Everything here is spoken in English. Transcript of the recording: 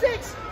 six.